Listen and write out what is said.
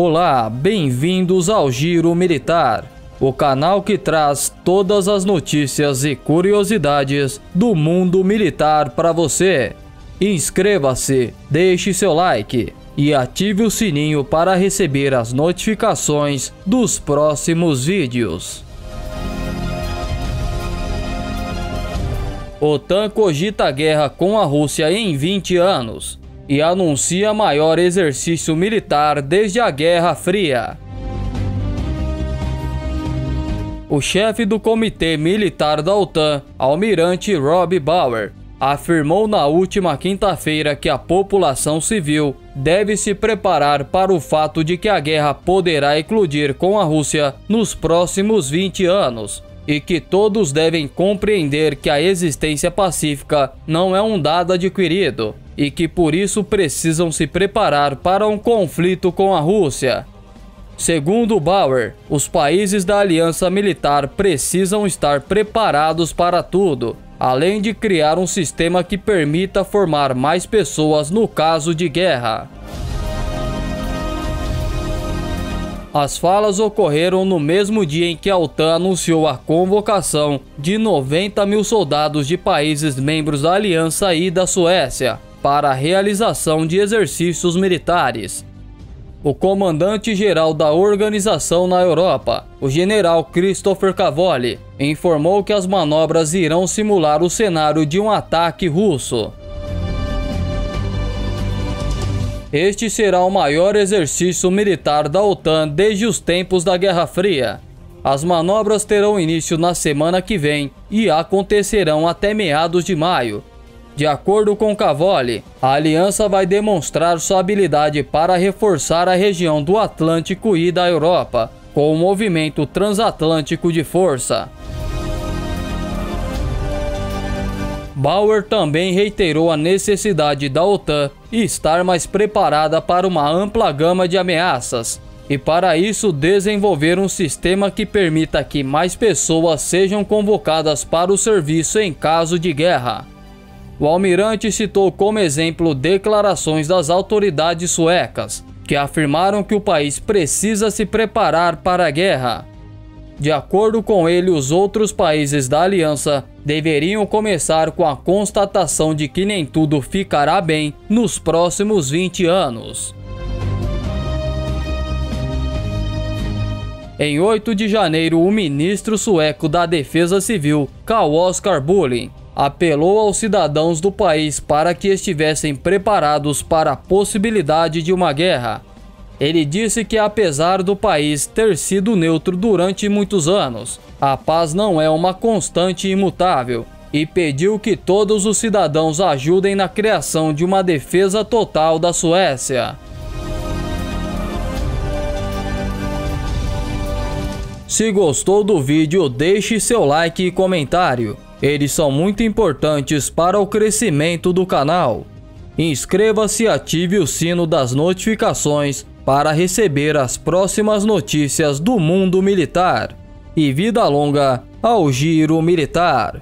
Olá, bem-vindos ao Giro Militar, o canal que traz todas as notícias e curiosidades do mundo militar para você. Inscreva-se, deixe seu like e ative o sininho para receber as notificações dos próximos vídeos. OTAN cogita guerra com a Rússia em 20 anos e anuncia maior exercício militar desde a Guerra Fria. O chefe do Comitê Militar da OTAN, Almirante Rob Bauer, afirmou na última quinta-feira que a população civil deve se preparar para o fato de que a guerra poderá eclodir com a Rússia nos próximos 20 anos e que todos devem compreender que a existência pacífica não é um dado adquirido e que por isso precisam se preparar para um conflito com a Rússia. Segundo Bauer, os países da aliança militar precisam estar preparados para tudo, além de criar um sistema que permita formar mais pessoas no caso de guerra. As falas ocorreram no mesmo dia em que a OTAN anunciou a convocação de 90 mil soldados de países membros da aliança e da Suécia para a realização de exercícios militares. O comandante-geral da organização na Europa, o general Christopher Cavoli, informou que as manobras irão simular o cenário de um ataque russo. Este será o maior exercício militar da OTAN desde os tempos da Guerra Fria. As manobras terão início na semana que vem e acontecerão até meados de maio. De acordo com Cavoli, a aliança vai demonstrar sua habilidade para reforçar a região do Atlântico e da Europa, com o movimento transatlântico de força. Bauer também reiterou a necessidade da OTAN estar mais preparada para uma ampla gama de ameaças e, para isso, desenvolver um sistema que permita que mais pessoas sejam convocadas para o serviço em caso de guerra. O almirante citou como exemplo declarações das autoridades suecas, que afirmaram que o país precisa se preparar para a guerra de acordo com ele, os outros países da aliança deveriam começar com a constatação de que nem tudo ficará bem nos próximos 20 anos. Em 8 de janeiro, o ministro sueco da Defesa Civil, Carl Oskar Bolin, apelou aos cidadãos do país para que estivessem preparados para a possibilidade de uma guerra ele disse que, apesar do país ter sido neutro durante muitos anos, a paz não é uma constante imutável e pediu que todos os cidadãos ajudem na criação de uma defesa total da Suécia. Se gostou do vídeo, deixe seu like e comentário. Eles são muito importantes para o crescimento do canal. Inscreva-se e ative o sino das notificações para receber as próximas notícias do mundo militar. E vida longa ao Giro Militar.